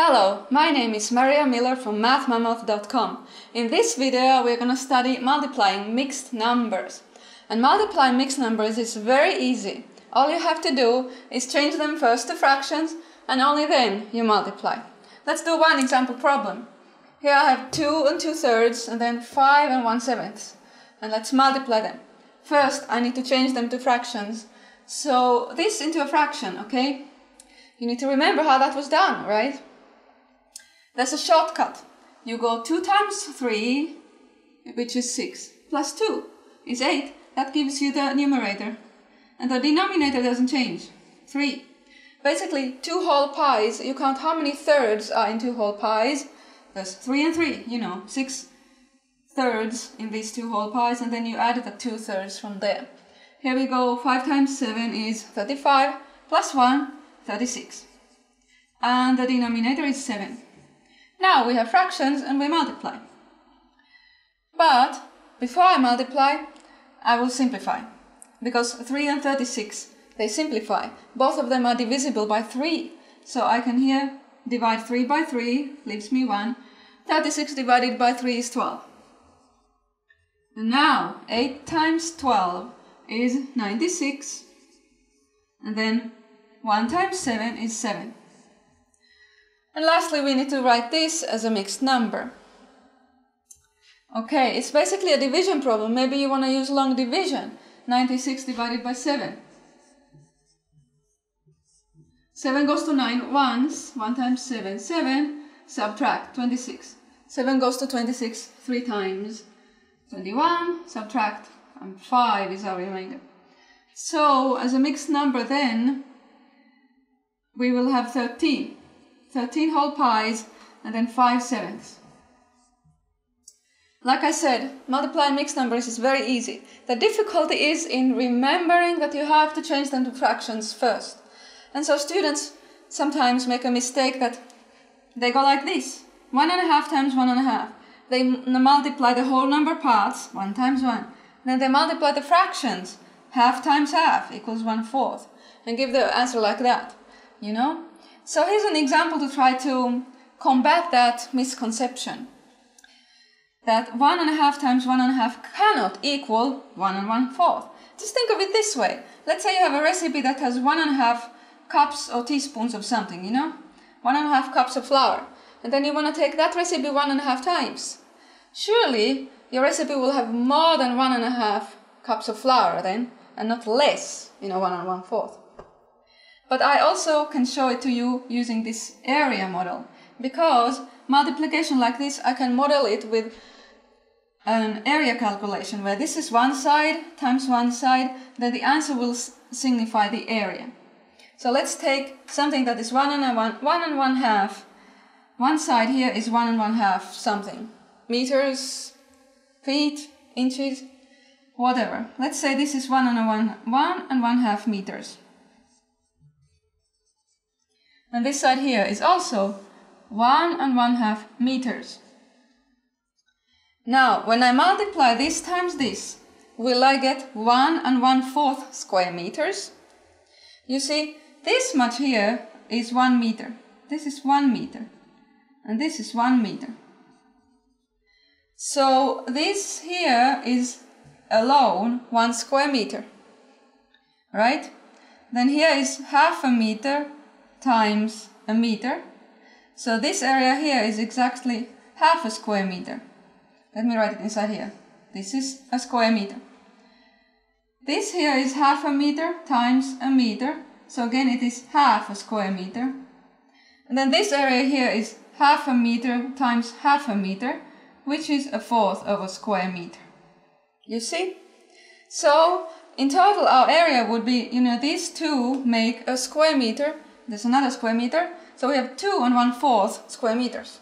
Hello, my name is Maria Miller from MathMammoth.com. In this video we're going to study multiplying mixed numbers. And multiplying mixed numbers is very easy. All you have to do is change them first to fractions and only then you multiply. Let's do one example problem. Here I have 2 and 2 thirds and then 5 and 1 seventh. And let's multiply them. First I need to change them to fractions. So this into a fraction, okay? You need to remember how that was done, right? There's a shortcut. You go 2 times 3, which is 6, plus 2 is 8. That gives you the numerator. And the denominator doesn't change. 3. Basically, two whole pies, you count how many thirds are in two whole pies. There's 3 and 3, you know, 6 thirds in these two whole pies, and then you add the 2 thirds from there. Here we go, 5 times 7 is 35, plus 1, 36. And the denominator is 7. Now we have fractions and we multiply. But before I multiply, I will simplify. Because 3 and 36, they simplify. Both of them are divisible by 3. So I can here divide 3 by 3, leaves me 1. 36 divided by 3 is 12. And now 8 times 12 is 96. And then 1 times 7 is 7. And lastly, we need to write this as a mixed number. Okay, it's basically a division problem. Maybe you want to use long division. 96 divided by 7. 7 goes to 9 once. 1 times 7, 7. Subtract 26. 7 goes to 26 three times. 21, subtract, and 5 is our remainder. So, as a mixed number then, we will have 13. 13 whole pies, and then 5 sevenths. Like I said, multiplying mixed numbers is very easy. The difficulty is in remembering that you have to change them to fractions first. And so students sometimes make a mistake that they go like this. One and a half times one and a half. They multiply the whole number parts, one times one. Then they multiply the fractions, half times half equals one fourth. And give the answer like that, you know? So here's an example to try to combat that misconception. That one and a half times one and a half cannot equal one and one fourth. Just think of it this way. Let's say you have a recipe that has one and a half cups or teaspoons of something, you know? One and a half cups of flour. And then you want to take that recipe one and a half times. Surely your recipe will have more than one and a half cups of flour then, and not less, you know, one and one fourth. But I also can show it to you using this area model because multiplication like this, I can model it with an area calculation where this is one side times one side, then the answer will signify the area. So let's take something that is one and one, one and one half. One side here is one and one half something. Meters, feet, inches, whatever. Let's say this is one and one, one and one half meters. And this side here is also one and one half meters. Now, when I multiply this times this, will I get one and one fourth square meters? You see, this much here is one meter. This is one meter. And this is one meter. So this here is alone one square meter. Right? Then here is half a meter times a meter. So this area here is exactly half a square meter. Let me write it inside here. This is a square meter. This here is half a meter times a meter. So again, it is half a square meter. And then this area here is half a meter times half a meter, which is a fourth of a square meter. You see? So in total, our area would be, you know, these two make a square meter there's another square meter. So we have 2 and 1 fourth square meters.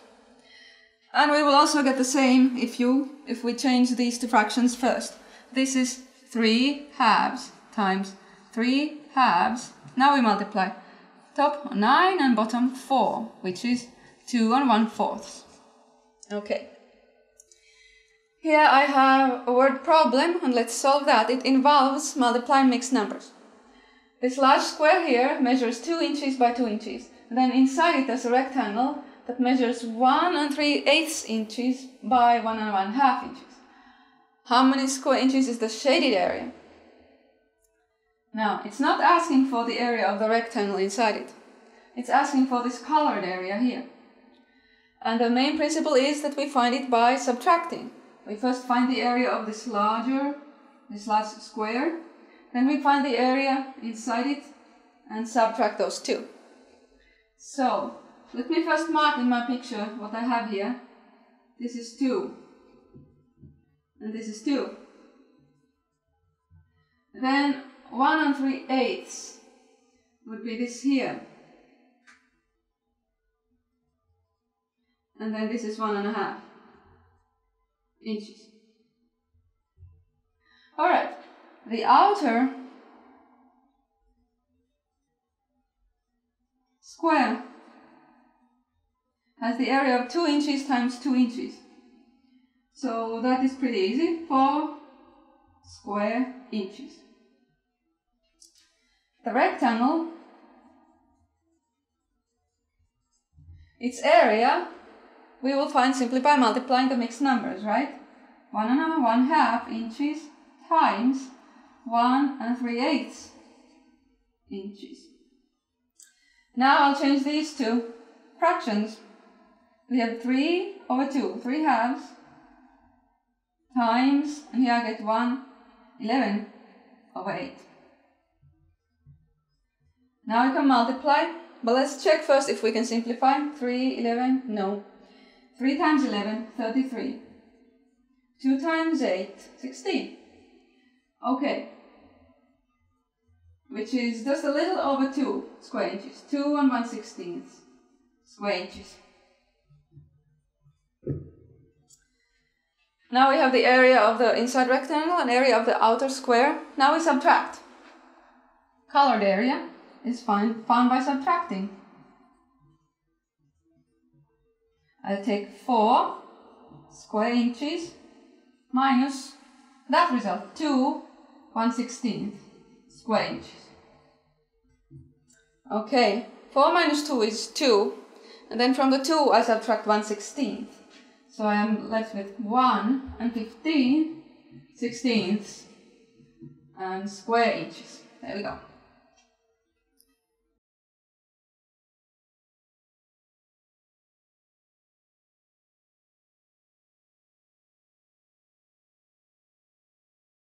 And we will also get the same if you if we change these to fractions first. This is 3 halves times 3 halves. Now we multiply top 9 and bottom 4, which is 2 and 1 fourths. Okay. Here I have a word problem and let's solve that. It involves multiplying mixed numbers. This large square here measures 2 inches by 2 inches. then inside it there's a rectangle that measures 1 and 3 eighths inches by 1 and 1 half inches. How many square inches is the shaded area? Now, it's not asking for the area of the rectangle inside it. It's asking for this colored area here. And the main principle is that we find it by subtracting. We first find the area of this larger, this large square, then we find the area inside it and subtract those two. So, let me first mark in my picture what I have here. This is 2. And this is 2. Then 1 and 3 eighths would be this here. And then this is one and a half inches. Alright, the outer square has the area of 2 inches times 2 inches. So that is pretty easy, 4 square inches. The rectangle, its area, we will find simply by multiplying the mixed numbers, right? 1 and 1 half inches times 1 and 3 eighths inches. Now I'll change these to fractions. We have 3 over 2, 3 halves, times, and here I get 1, 11 over 8. Now we can multiply, but let's check first if we can simplify. 3, 11, no. 3 times 11, 33. 2 times 8, 16. Okay. Which is just a little over 2 square inches. 2 and 1 16th square inches. Now we have the area of the inside rectangle and area of the outer square. Now we subtract. Colored area is found by subtracting. I'll take 4 square inches minus that result, 2 1 16th square inches. Okay, 4 minus 2 is 2, and then from the 2 I subtract 1 16th. So I am left with 1 and 15 sixteenths and square inches. There we go.